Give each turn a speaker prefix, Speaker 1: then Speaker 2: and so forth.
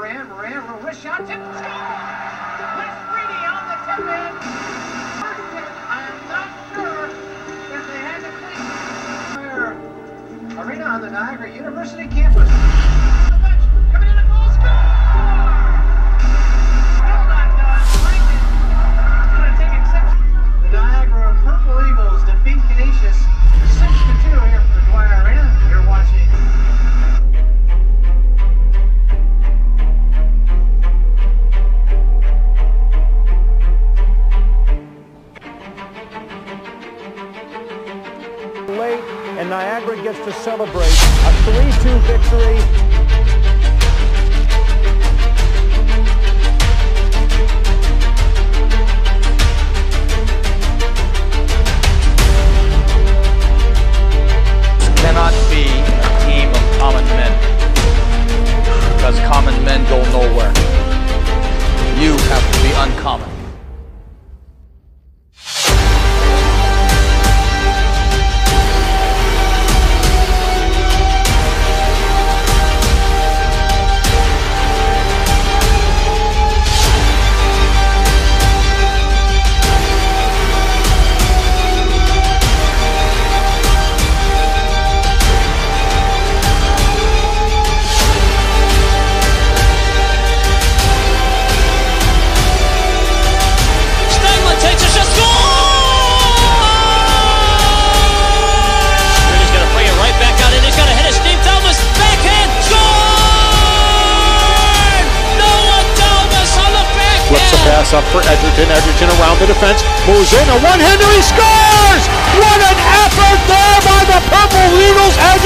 Speaker 1: wrist shot, tip, score! Wes Reedy on the tip. Arena on the Niagara University campus.
Speaker 2: And Niagara gets to celebrate a 3-2 victory.
Speaker 3: cannot be a team of common men because common men go nowhere. You have to be uncommon.
Speaker 4: Backhand.
Speaker 5: A pass up for Edgerton. Edgerton around the defense. Moves in. A one-hander. He scores! What an effort there by the Purple Eagles as